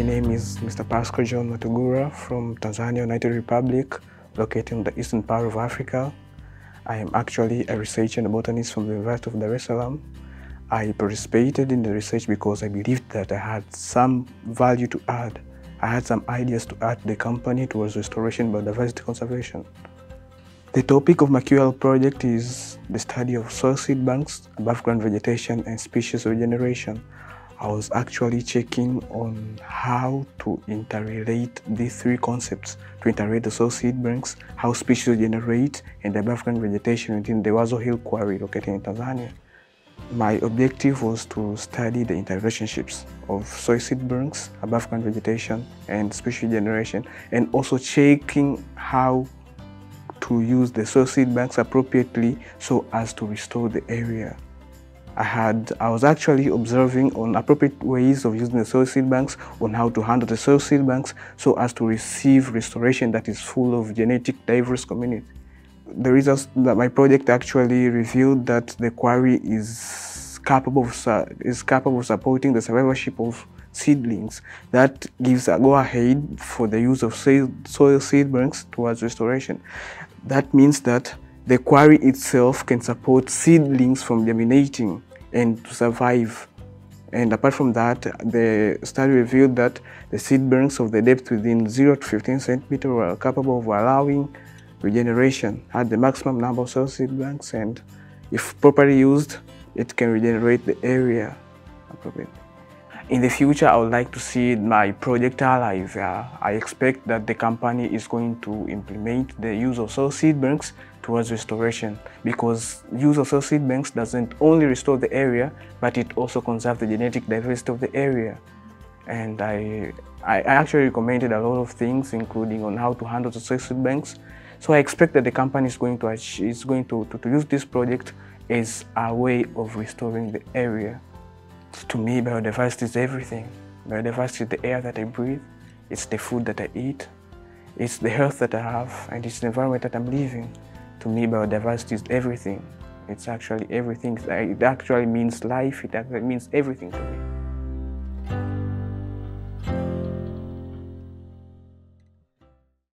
My name is Mr. Pascal John Matugura from Tanzania, United Republic, located in the eastern part of Africa. I am actually a researcher and botanist from the University of Dar es Salaam. I participated in the research because I believed that I had some value to add. I had some ideas to add the company towards restoration biodiversity conservation. The topic of my QL project is the study of soil seed banks, above ground vegetation, and species regeneration. I was actually checking on how to interrelate these three concepts to interrelate the soil seed banks, how species generate, and the ground vegetation within the Wazo Hill Quarry located in Tanzania. My objective was to study the interrelationships of soil seed banks, ground vegetation, and species generation, and also checking how to use the soil seed banks appropriately so as to restore the area. I had I was actually observing on appropriate ways of using the soil seed banks, on how to handle the soil seed banks so as to receive restoration that is full of genetic diverse community. The results that my project actually revealed that the quarry is capable of, is capable of supporting the survivorship of seedlings. That gives a go-ahead for the use of soil seed banks towards restoration. That means that the quarry itself can support seedlings from germinating and to survive. And apart from that, the study revealed that the seed banks of the depth within 0 to 15 centimeter were capable of allowing regeneration, at the maximum number of soil seed banks, and if properly used, it can regenerate the area appropriately. In the future, I would like to see my project alive. Uh, I expect that the company is going to implement the use of soil seed banks towards restoration because use of soil seed banks doesn't only restore the area, but it also conserves the genetic diversity of the area. And I, I actually recommended a lot of things, including on how to handle the soil seed banks. So I expect that the company is going to, is going to, to, to use this project as a way of restoring the area. To me, biodiversity is everything. Biodiversity is the air that I breathe, it's the food that I eat, it's the health that I have, and it's the environment that I'm living. To me, biodiversity is everything. It's actually everything. It actually means life, it actually means everything to me.